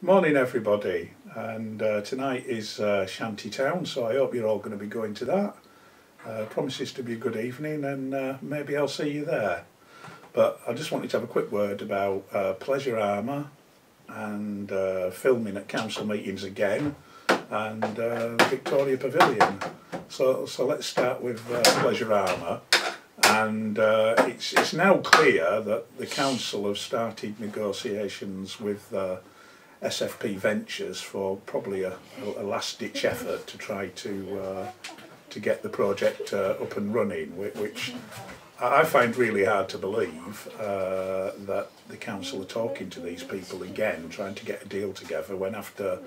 Morning, everybody. And uh, tonight is uh, Shanty Town, so I hope you're all going to be going to that. Uh, promises to be a good evening, and uh, maybe I'll see you there. But I just wanted to have a quick word about uh, Pleasurama and uh, filming at council meetings again, and uh, Victoria Pavilion. So, so let's start with Pleasurama. And it's, it's now clear that the council have started negotiations with SFP Ventures for probably a, a last-ditch effort to try to uh, to get the project uh, up and running, which I find really hard to believe uh, that the council are talking to these people again, trying to get a deal together when after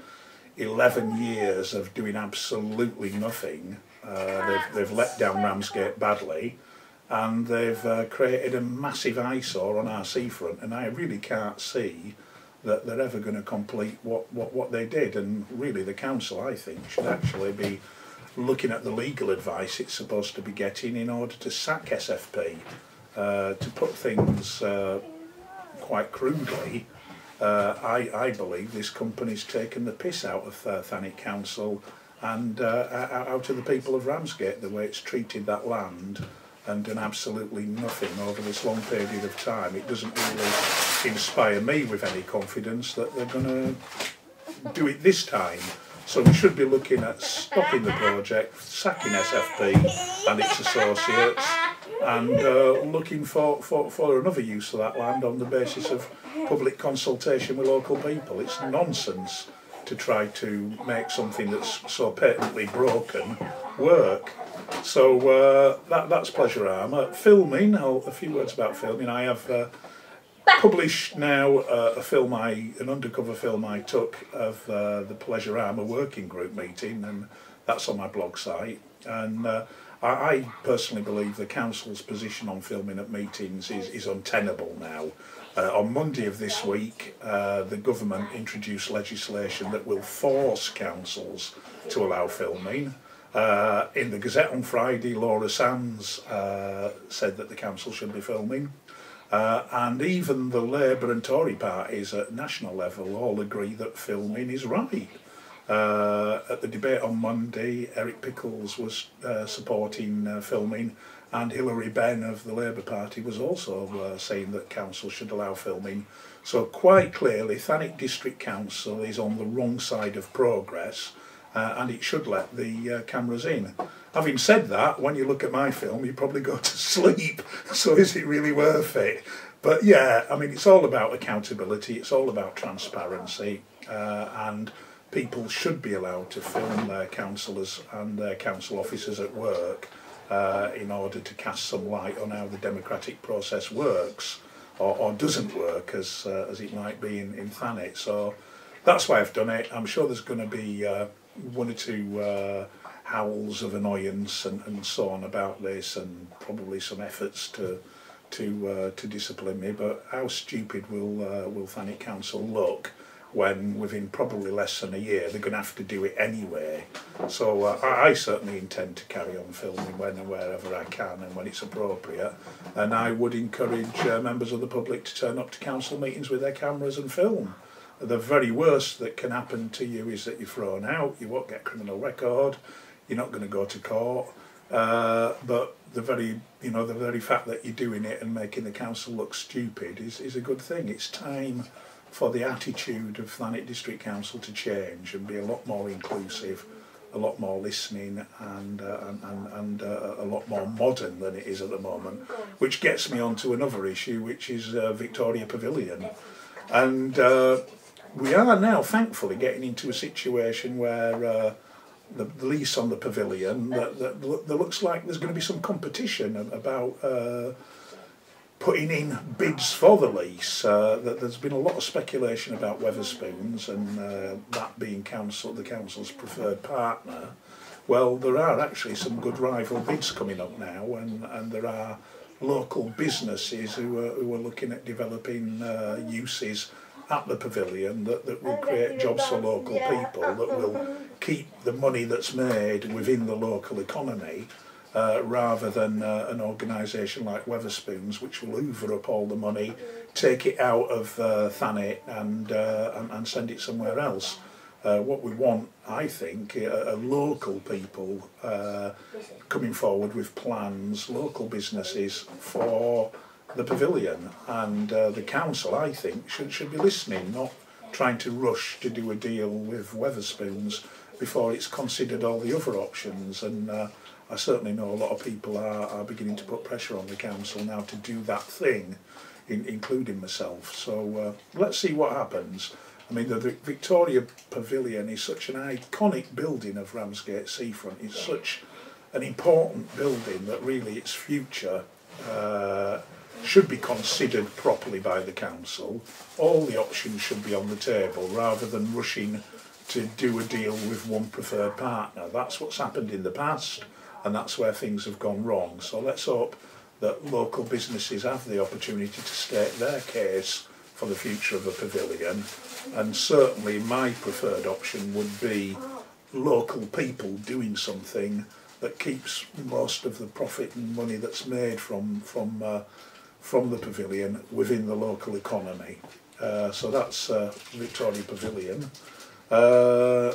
11 years of doing absolutely nothing, uh, they've, they've let down Ramsgate badly and they've uh, created a massive eyesore on our seafront and I really can't see that they're ever going to complete what, what, what they did. And really, the council, I think, should actually be looking at the legal advice it's supposed to be getting in order to sack SFP. Uh, to put things uh, quite crudely, uh, I, I believe this company's taken the piss out of uh, Thanet Council and uh, out of the people of Ramsgate, the way it's treated that land and done absolutely nothing over this long period of time, it doesn't really inspire me with any confidence that they're going to do it this time. So we should be looking at stopping the project, sacking SFP and its associates, and uh, looking for, for, for another use of that land on the basis of public consultation with local people. It's nonsense to try to make something that's so patently broken work. So uh, that, that's Pleasurama. Filming, I'll, a few words about filming. I have uh, published now uh, a film, I an undercover film I took of uh, the Pleasurama working group meeting, and that's on my blog site. And uh, I, I personally believe the council's position on filming at meetings is, is untenable now. Uh, on Monday of this week, uh, the government introduced legislation that will force councils to allow filming. Uh, in the Gazette on Friday, Laura Sands uh, said that the council should be filming. Uh, and even the Labour and Tory parties at national level all agree that filming is right. Uh, at the debate on Monday, Eric Pickles was uh, supporting uh, filming, and Hilary Benn of the Labour Party was also uh, saying that council should allow filming. So quite clearly, Thanet District Council is on the wrong side of progress uh, and it should let the uh, cameras in. Having said that, when you look at my film, you probably go to sleep. So is it really worth it? But yeah, I mean, it's all about accountability. It's all about transparency, uh, and people should be allowed to film their councillors and their council officers at work uh, in order to cast some light on how the democratic process works or, or doesn't work, as uh, as it might be in in Thanet. So that's why I've done it. I'm sure there's going to be uh, one or two uh, howls of annoyance and, and so on about this, and probably some efforts to to uh, to discipline me. But how stupid will uh, will Thanet Council look when within probably less than a year they're going to have to do it anyway? So uh, I, I certainly intend to carry on filming when and wherever I can and when it's appropriate. And I would encourage uh, members of the public to turn up to council meetings with their cameras and film the very worst that can happen to you is that you're thrown out, you won't get criminal record, you're not going to go to court. Uh, but the very, you know, the very fact that you're doing it and making the council look stupid is, is a good thing. It's time for the attitude of Thanet District Council to change and be a lot more inclusive, a lot more listening and, uh, and, and, and uh, a lot more modern than it is at the moment. Which gets me on to another issue, which is uh, Victoria Pavilion. And uh, we are now thankfully getting into a situation where uh, the, the lease on the pavilion that, that, that, looks like there's going to be some competition about uh, putting in bids for the lease. Uh, that there's been a lot of speculation about Wetherspoons and uh, that being council the council's preferred partner. Well, there are actually some good rival bids coming up now, and, and there are local businesses who are, who are looking at developing uh, uses at the pavilion that, that will create jobs for local people, that will keep the money that's made within the local economy uh, rather than uh, an organisation like Wetherspoons, which will hoover up all the money, take it out of uh, Thanet and, uh, and, and send it somewhere else. Uh, what we want, I think, are, are local people uh, coming forward with plans, local businesses for the pavilion, and uh, the council, I think, should should be listening, not trying to rush to do a deal with Weatherspoons before it's considered all the other options. And uh, I certainly know a lot of people are, are beginning to put pressure on the council now to do that thing, in, including myself. So uh, let's see what happens. I mean, the, the Victoria Pavilion is such an iconic building of Ramsgate Seafront. It's such an important building that really its future uh, should be considered properly by the council. All the options should be on the table rather than rushing to do a deal with one preferred partner. That's what's happened in the past and that's where things have gone wrong. So let's hope that local businesses have the opportunity to state their case for the future of the pavilion and certainly my preferred option would be local people doing something that keeps most of the profit and money that's made from from uh, from the pavilion within the local economy. Uh, so that's uh, Victoria Pavilion. Uh,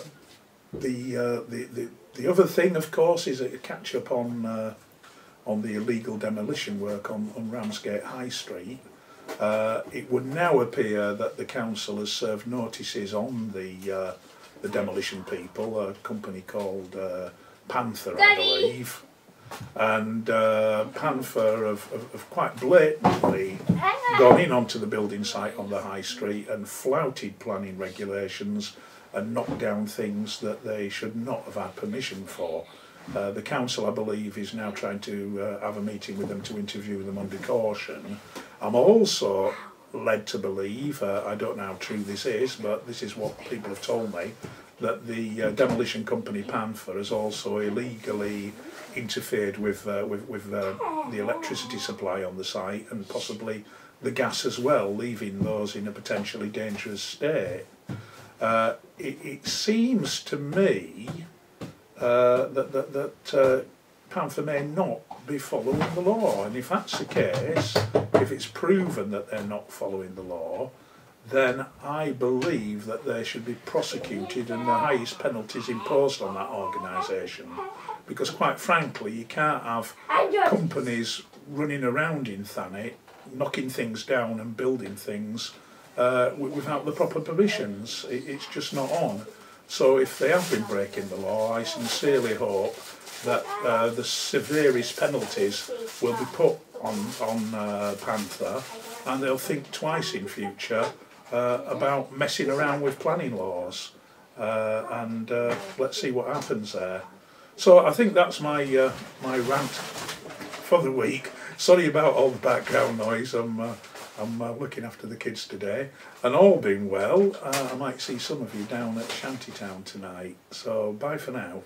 the, uh, the, the, the other thing, of course, is a catch up on, uh, on the illegal demolition work on, on Ramsgate High Street. Uh, it would now appear that the council has served notices on the, uh, the demolition people, a company called uh, Panther, I believe. And uh, Panther have, have, have quite blatantly gone in onto the building site on the high street and flouted planning regulations and knocked down things that they should not have had permission for. Uh, the council, I believe, is now trying to uh, have a meeting with them to interview them under caution. I'm also led to believe, uh, I don't know how true this is, but this is what people have told me, that the uh, demolition company Panther has also illegally interfered with uh, with, with uh, the electricity supply on the site and possibly the gas as well, leaving those in a potentially dangerous state. Uh, it, it seems to me uh, that that, that uh, Panther may not be following the law, and if that's the case, if it's proven that they're not following the law, then I believe that they should be prosecuted and the highest penalties imposed on that organisation. Because quite frankly, you can't have companies running around in Thanet, knocking things down and building things uh, without the proper permissions. It's just not on. So if they have been breaking the law, I sincerely hope that uh, the severest penalties will be put on, on uh, Panther and they'll think twice in future uh, about messing around with planning laws. Uh, and uh, let's see what happens there. So I think that's my uh, my rant for the week. Sorry about all the background noise. I'm I'm looking after the kids today, and all being well, I might see some of you down at Shantytown tonight. So bye for now.